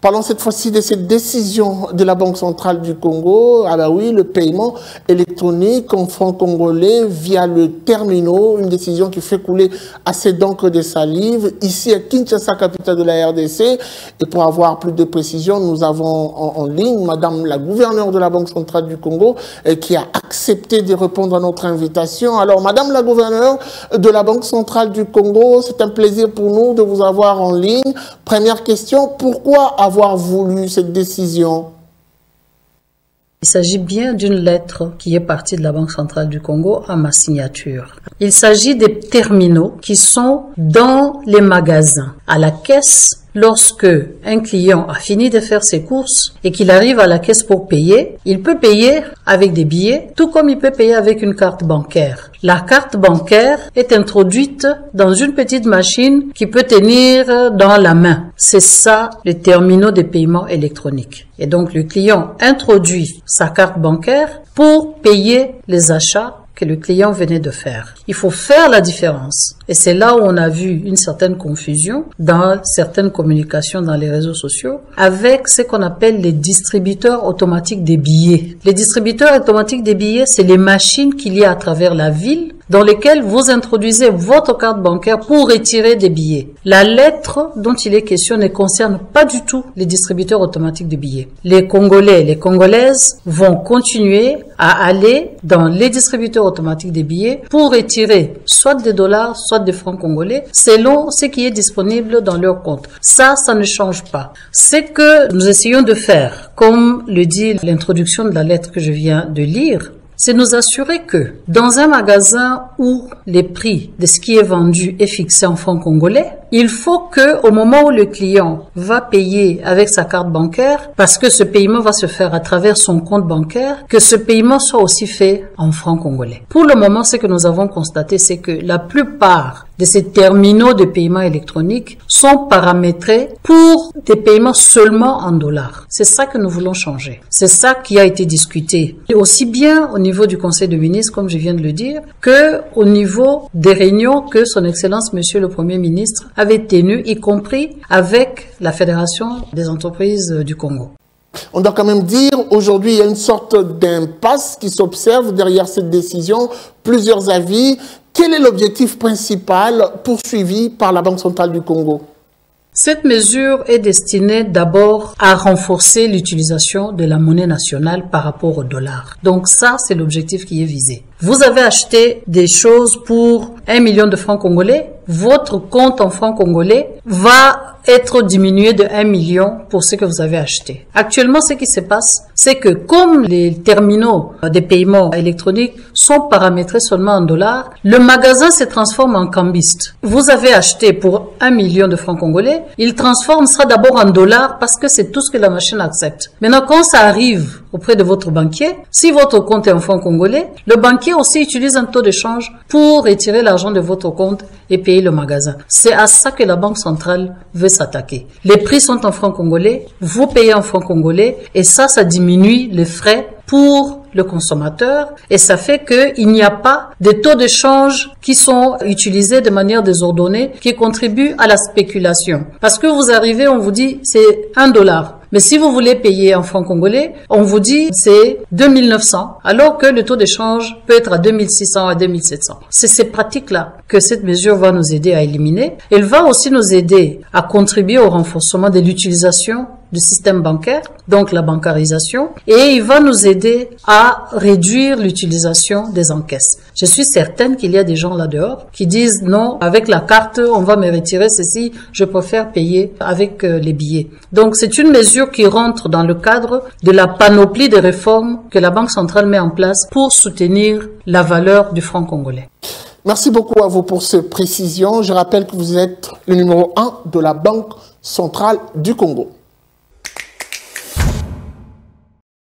Parlons cette fois-ci de cette décision de la Banque centrale du Congo. Ah bah oui, le paiement électronique en francs congolais via le terminal, une décision qui fait couler assez d'encre de salive ici à Kinshasa, capitale de la RDC. Et pour avoir plus de précisions, nous avons en, ligne Madame la gouverneure de la Banque centrale du Congo euh, qui a accepté de répondre à notre invitation. Alors, Madame la gouverneure de la Banque centrale du Congo, c'est un plaisir pour nous de vous avoir en ligne. Première question, pourquoi avoir voulu cette décision il s'agit bien d'une lettre qui est partie de la Banque centrale du Congo à ma signature. Il s'agit des terminaux qui sont dans les magasins. À la caisse, lorsque un client a fini de faire ses courses et qu'il arrive à la caisse pour payer, il peut payer avec des billets, tout comme il peut payer avec une carte bancaire. La carte bancaire est introduite dans une petite machine qui peut tenir dans la main. C'est ça le terminaux de paiement électronique. Et donc le client introduit sa carte bancaire pour payer les achats que le client venait de faire. Il faut faire la différence. Et c'est là où on a vu une certaine confusion dans certaines communications dans les réseaux sociaux avec ce qu'on appelle les distributeurs automatiques des billets. Les distributeurs automatiques des billets, c'est les machines qu'il y a à travers la ville dans lesquelles vous introduisez votre carte bancaire pour retirer des billets. La lettre dont il est question ne concerne pas du tout les distributeurs automatiques de billets. Les Congolais et les Congolaises vont continuer à aller dans les distributeurs automatiques des billets pour retirer soit des dollars, soit des francs congolais, selon ce qui est disponible dans leur compte. Ça, ça ne change pas. Ce que nous essayons de faire, comme le dit l'introduction de la lettre que je viens de lire, c'est nous assurer que dans un magasin où les prix de ce qui est vendu est fixé en francs congolais, il faut que au moment où le client va payer avec sa carte bancaire, parce que ce paiement va se faire à travers son compte bancaire, que ce paiement soit aussi fait en francs congolais. Pour le moment, ce que nous avons constaté, c'est que la plupart de ces terminaux de paiement électronique sont paramétrés pour des paiements seulement en dollars. C'est ça que nous voulons changer. C'est ça qui a été discuté aussi bien au niveau du Conseil de ministres, comme je viens de le dire, que au niveau des réunions que son Excellence Monsieur le Premier ministre avait tenues, y compris avec la Fédération des entreprises du Congo. On doit quand même dire, aujourd'hui, il y a une sorte d'impasse qui s'observe derrière cette décision, plusieurs avis. Quel est l'objectif principal poursuivi par la Banque centrale du Congo? Cette mesure est destinée d'abord à renforcer l'utilisation de la monnaie nationale par rapport au dollar. Donc ça, c'est l'objectif qui est visé. Vous avez acheté des choses pour un million de francs congolais, votre compte en francs congolais va être diminué de 1 million pour ce que vous avez acheté. Actuellement, ce qui se passe, c'est que comme les terminaux des paiements électroniques sont paramétrés seulement en dollars, le magasin se transforme en cambiste. Vous avez acheté pour 1 million de francs congolais, il transforme sera d'abord en dollars parce que c'est tout ce que la machine accepte. Maintenant, quand ça arrive auprès de votre banquier, si votre compte est en francs congolais, le banquier aussi utilise un taux de change pour retirer l'argent de votre compte et payer le magasin. C'est à ça que la Banque centrale veut Les prix sont en francs congolais, vous payez en francs congolais et ça, ça diminue les frais pour le consommateur et ça fait qu'il n'y a pas de taux de change qui sont utilisés de manière désordonnée qui contribuent à la spéculation. Parce que vous arrivez, on vous dit c'est un dollar. Mais si vous voulez payer en francs congolais, on vous dit c'est 2900, alors que le taux d'échange peut être à 2600 à 2700. C'est ces pratiques-là que cette mesure va nous aider à éliminer. Elle va aussi nous aider à contribuer au renforcement de l'utilisation du système bancaire, donc la bancarisation, et il va nous aider à réduire l'utilisation des encaisses. Je suis certaine qu'il y a des gens là dehors qui disent non, avec la carte, on va me retirer ceci, je préfère payer avec euh, les billets. Donc c'est une mesure qui rentre dans le cadre de la panoplie de réformes que la Banque centrale met en place pour soutenir la valeur du franc congolais. Merci beaucoup à vous pour cette précision. Je rappelle que vous êtes le numéro 1 de la Banque centrale du Congo.